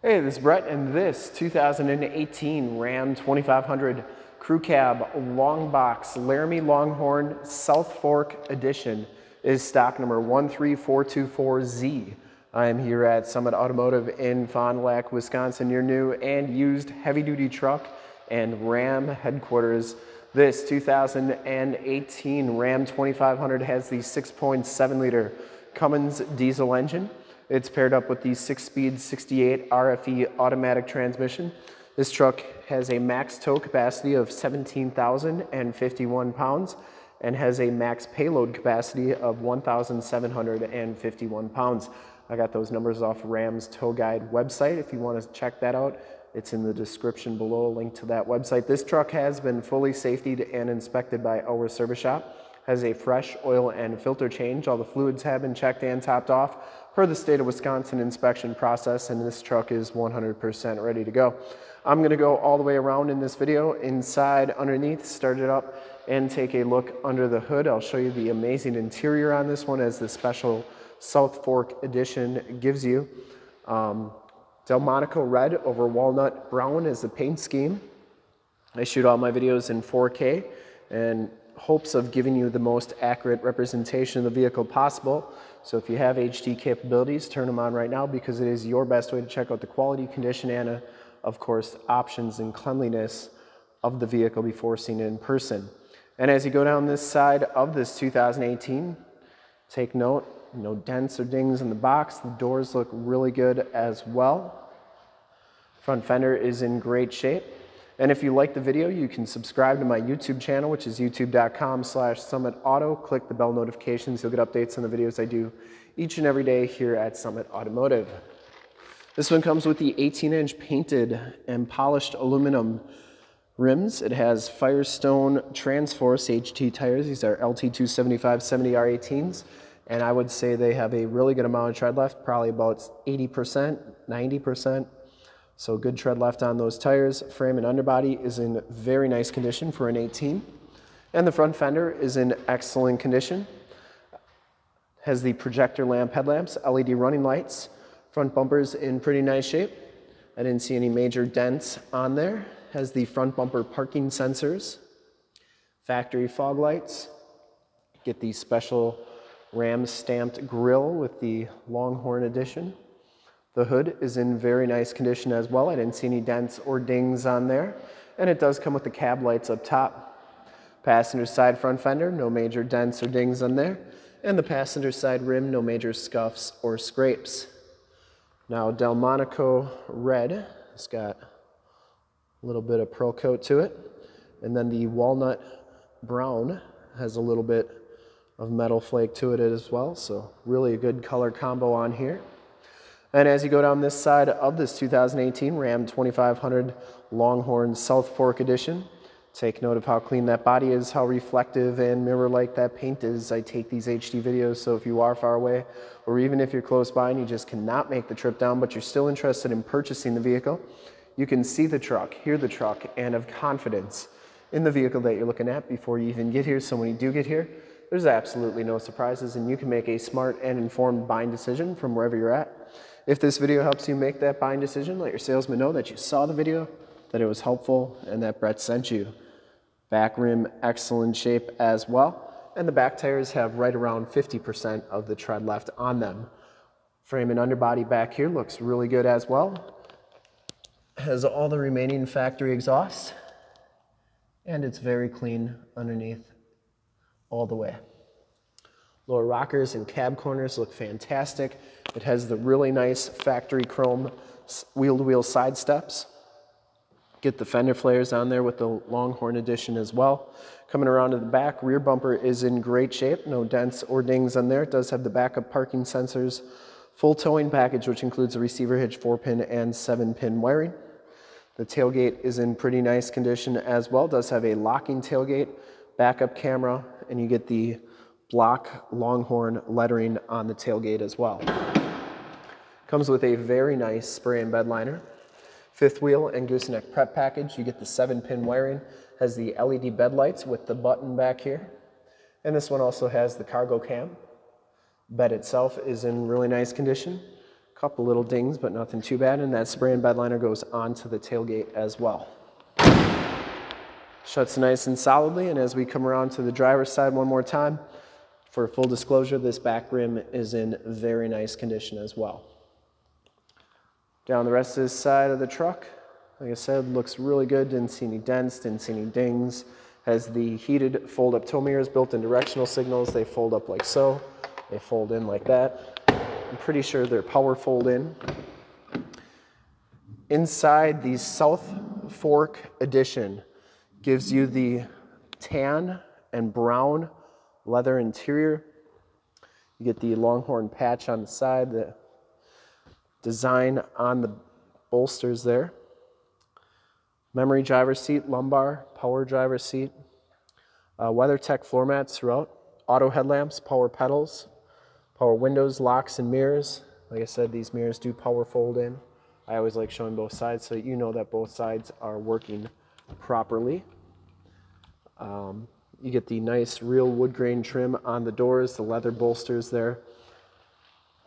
Hey, this is Brett, and this 2018 Ram 2500 Crew Cab Long Box Laramie Longhorn South Fork Edition is stock number 13424Z. I am here at Summit Automotive in Fond du Lac, Wisconsin, your new and used heavy duty truck and Ram headquarters. This 2018 Ram 2500 has the 6.7 liter Cummins diesel engine. It's paired up with the six-speed 68 RFE automatic transmission. This truck has a max tow capacity of 17,051 pounds and has a max payload capacity of 1,751 pounds. I got those numbers off Ram's Tow Guide website. If you want to check that out, it's in the description below, a link to that website. This truck has been fully safetied and inspected by our service shop has a fresh oil and filter change. All the fluids have been checked and topped off per the state of Wisconsin inspection process and this truck is 100% ready to go. I'm gonna go all the way around in this video, inside, underneath, start it up and take a look under the hood. I'll show you the amazing interior on this one as the special South Fork edition gives you. Um, Delmonico red over walnut brown is the paint scheme. I shoot all my videos in 4K and hopes of giving you the most accurate representation of the vehicle possible. So if you have HD capabilities, turn them on right now because it is your best way to check out the quality, condition, and uh, of course, options and cleanliness of the vehicle before seeing it in person. And as you go down this side of this 2018, take note, no dents or dings in the box. The doors look really good as well. Front fender is in great shape. And if you like the video, you can subscribe to my YouTube channel, which is youtube.com slash summitauto. Click the bell notifications. You'll get updates on the videos I do each and every day here at Summit Automotive. This one comes with the 18-inch painted and polished aluminum rims. It has Firestone Transforce HT tires. These are LT275 70R18s. And I would say they have a really good amount of tread left, probably about 80%, 90%. So good tread left on those tires. Frame and underbody is in very nice condition for an 18. And the front fender is in excellent condition. Has the projector lamp headlamps, LED running lights. Front bumpers in pretty nice shape. I didn't see any major dents on there. Has the front bumper parking sensors. Factory fog lights. Get the special Ram stamped grill with the Longhorn edition. The hood is in very nice condition as well. I didn't see any dents or dings on there. And it does come with the cab lights up top. Passenger side front fender, no major dents or dings on there. And the passenger side rim, no major scuffs or scrapes. Now Delmonico red, it's got a little bit of pearl coat to it. And then the walnut brown has a little bit of metal flake to it as well. So really a good color combo on here. And as you go down this side of this 2018 Ram 2500 Longhorn South Fork Edition, take note of how clean that body is, how reflective and mirror-like that paint is. I take these HD videos, so if you are far away, or even if you're close by and you just cannot make the trip down, but you're still interested in purchasing the vehicle, you can see the truck, hear the truck, and have confidence in the vehicle that you're looking at before you even get here. So when you do get here, there's absolutely no surprises, and you can make a smart and informed buying decision from wherever you're at. If this video helps you make that buying decision, let your salesman know that you saw the video, that it was helpful, and that Brett sent you. Back rim, excellent shape as well. And the back tires have right around 50% of the tread left on them. Frame and underbody back here looks really good as well. Has all the remaining factory exhaust. And it's very clean underneath all the way. Lower rockers and cab corners look fantastic. It has the really nice factory chrome wheel-to-wheel -wheel side steps. Get the fender flares on there with the Longhorn edition as well. Coming around to the back, rear bumper is in great shape. No dents or dings on there. It does have the backup parking sensors. Full towing package, which includes a receiver hitch, 4-pin and 7-pin wiring. The tailgate is in pretty nice condition as well. Does have a locking tailgate, backup camera, and you get the block Longhorn lettering on the tailgate as well. Comes with a very nice spray and bed liner. Fifth wheel and gooseneck prep package. You get the seven pin wiring, has the LED bed lights with the button back here. And this one also has the cargo cam. Bed itself is in really nice condition. couple little dings, but nothing too bad. And that spray and bed liner goes onto the tailgate as well. Shuts nice and solidly. And as we come around to the driver's side one more time, for full disclosure, this back rim is in very nice condition as well. Down the rest of this side of the truck, like I said, looks really good. Didn't see any dents, didn't see any dings. Has the heated fold-up tow mirrors, built-in directional signals. They fold up like so. They fold in like that. I'm pretty sure they're power fold in. Inside the South Fork Edition gives you the tan and brown leather interior. You get the Longhorn patch on the side, the design on the bolsters there. Memory driver seat, lumbar, power driver seat, uh, WeatherTech floor mats throughout, auto headlamps, power pedals, power windows, locks, and mirrors. Like I said, these mirrors do power fold in. I always like showing both sides so you know that both sides are working properly. Um, you get the nice real wood grain trim on the doors, the leather bolsters there.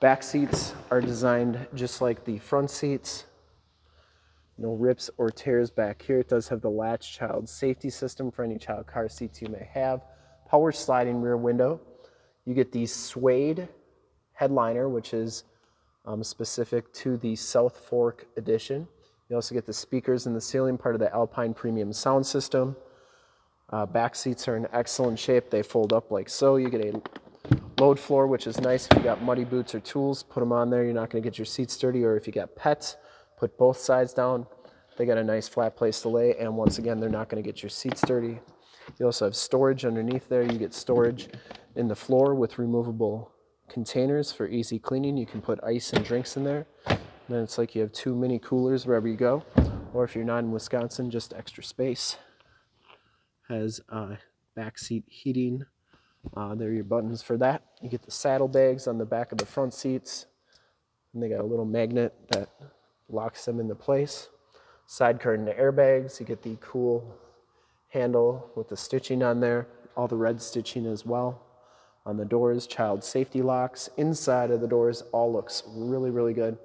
Back seats are designed just like the front seats. No rips or tears back here. It does have the latch child safety system for any child car seats you may have. Power sliding rear window. You get the suede headliner, which is um, specific to the South Fork edition. You also get the speakers in the ceiling, part of the Alpine Premium sound system. Uh, back seats are in excellent shape. They fold up like so. You get a load floor, which is nice if you got muddy boots or tools, put them on there. You're not going to get your seats dirty. Or if you got pets, put both sides down. They got a nice flat place to lay. And once again, they're not going to get your seats dirty. You also have storage underneath there. You get storage in the floor with removable containers for easy cleaning. You can put ice and drinks in there. And then it's like you have two mini coolers wherever you go. Or if you're not in Wisconsin, just extra space. Has uh, back seat heating. Uh, there are your buttons for that. You get the saddlebags on the back of the front seats. And they got a little magnet that locks them into place. Side curtain airbags. You get the cool handle with the stitching on there. All the red stitching as well on the doors, child safety locks. Inside of the doors all looks really, really good.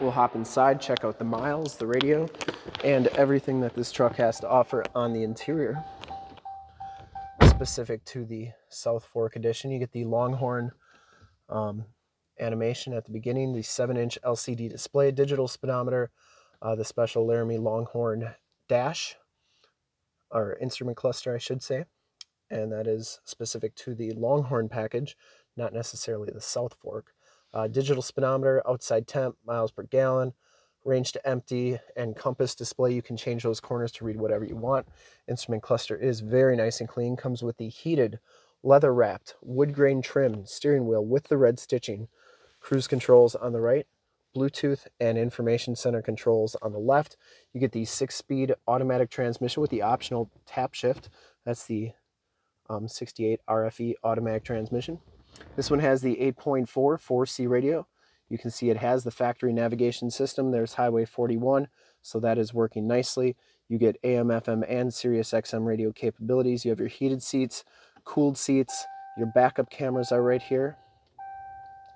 We'll hop inside, check out the miles, the radio, and everything that this truck has to offer on the interior. Specific to the South Fork edition, you get the Longhorn um, animation at the beginning, the 7-inch LCD display, digital speedometer, uh, the special Laramie Longhorn dash, or instrument cluster, I should say and that is specific to the Longhorn package, not necessarily the South Fork. Uh, digital speedometer, outside temp, miles per gallon, range to empty, and compass display. You can change those corners to read whatever you want. Instrument cluster is very nice and clean. Comes with the heated, leather wrapped, wood grain trim steering wheel with the red stitching. Cruise controls on the right, Bluetooth and information center controls on the left. You get the six speed automatic transmission with the optional tap shift. That's the um, 68 RFE automatic transmission. This one has the 8.4 4C radio. You can see it has the factory navigation system. There's Highway 41, so that is working nicely. You get AM, FM, and Sirius XM radio capabilities. You have your heated seats, cooled seats. Your backup cameras are right here.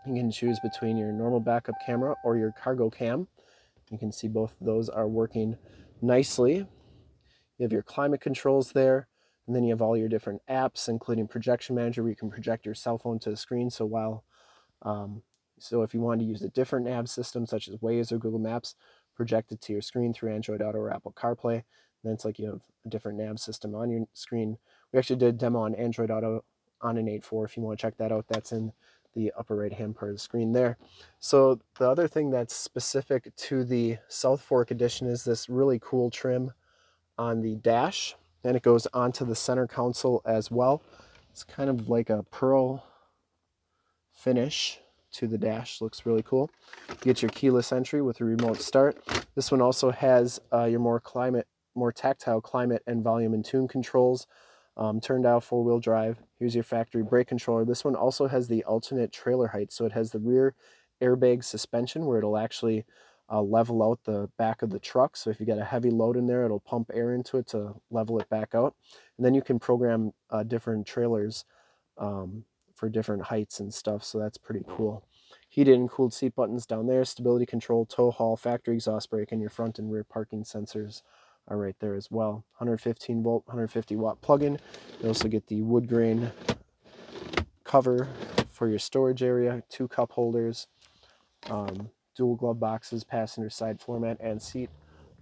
You can choose between your normal backup camera or your cargo cam. You can see both of those are working nicely. You have your climate controls there. And then you have all your different apps, including Projection Manager, where you can project your cell phone to the screen. So while, um, so if you want to use a different nav system, such as Waze or Google Maps, project it to your screen through Android Auto or Apple CarPlay. Then it's like you have a different nav system on your screen. We actually did a demo on Android Auto on an 8.4. If you want to check that out, that's in the upper right hand part of the screen there. So the other thing that's specific to the South Fork edition is this really cool trim on the dash. and it goes onto the center console as well. It's kind of like a pearl finish to the dash. Looks really cool. Get your keyless entry with a remote start. This one also has uh, your more climate, more tactile climate and volume and tune controls. Um, turned out four-wheel drive. Here's your factory brake controller. This one also has the alternate trailer height. So it has the rear airbag suspension where it'll actually uh, level out the back of the truck. So if you got a heavy load in there, it'll pump air into it to level it back out. And then you can program uh, different trailers um, for different heights and stuff. So that's pretty cool. heated and cooled seat buttons down there, stability control, tow haul, factory exhaust brake, and your front and rear parking sensors are right there as well. 115 volt, 150 watt plug-in. You also get the wood grain cover for your storage area, two cup holders, um, dual glove boxes, passenger side floor mat, and seat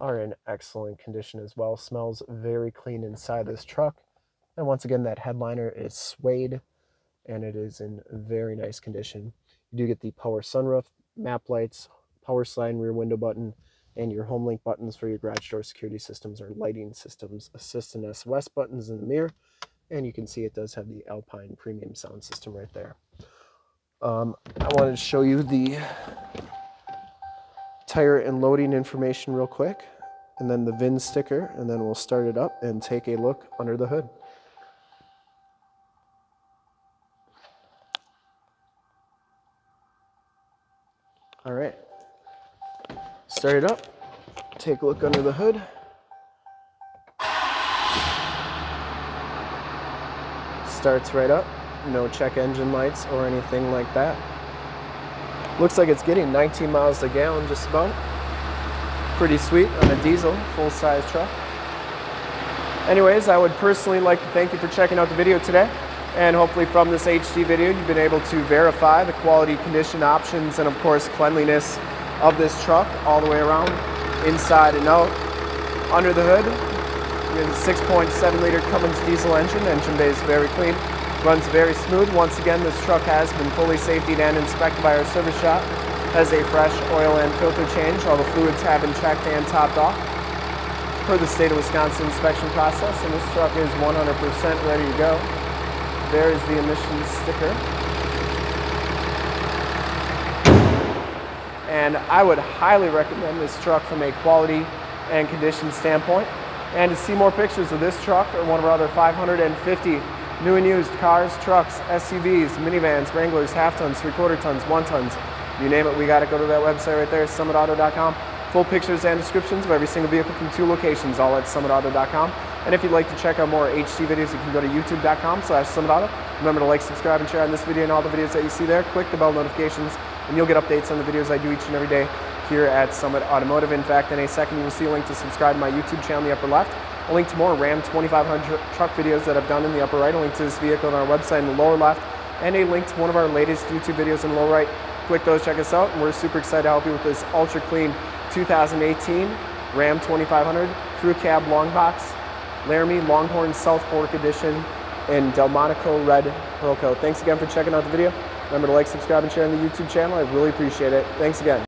are in excellent condition as well. Smells very clean inside this truck. And once again, that headliner is suede and it is in very nice condition. You do get the power sunroof, map lights, power slide rear window button, and your home link buttons for your garage door security systems or lighting systems, assist and SOS buttons in the mirror, and you can see it does have the Alpine premium sound system right there. Um, I wanted to show you the tire and loading information real quick, and then the VIN sticker, and then we'll start it up and take a look under the hood. All right, start it up, take a look under the hood. Starts right up, no check engine lights or anything like that. Looks like it's getting 19 miles a gallon just about. Pretty sweet on a diesel, full-size truck. Anyways, I would personally like to thank you for checking out the video today. And hopefully from this HD video, you've been able to verify the quality, condition, options, and of course cleanliness of this truck all the way around, inside and out. Under the hood, have a 6.7 liter Cummins diesel engine. Engine bay is very clean, runs very smooth. Once again, this truck has been fully safetied and inspected by our service shop. Has a fresh oil and filter change. All the fluids have been checked and topped off per the state of Wisconsin inspection process, and this truck is 100% ready to go. There is the emissions sticker. And I would highly recommend this truck from a quality and condition standpoint. And to see more pictures of this truck or one of our other 550 new and used cars, trucks, SUVs, minivans, Wranglers, half tons, three quarter tons, one tons, you name it, we got to go to that website right there, summitauto.com. Full pictures and descriptions of every single vehicle from two locations, all at summitauto.com. And if you'd like to check out more HD videos, you can go to youtube.com slash summitauto. Remember to like, subscribe, and share on this video and all the videos that you see there. Click the bell notifications, and you'll get updates on the videos I do each and every day here at Summit Automotive. In fact, in a second, you'll see a link to subscribe to my YouTube channel in the upper left, a link to more Ram 2500 truck videos that I've done in the upper right, a link to this vehicle on our website in the lower left, and a link to one of our latest YouTube videos in the lower right. Click those, check us out, and we're super excited to help you with this ultra clean 2018 Ram 2500 Crew Cab Long Box, Laramie Longhorn South Fork Edition, and Delmonico Red Coat. Thanks again for checking out the video. Remember to like, subscribe, and share on the YouTube channel. I really appreciate it. Thanks again.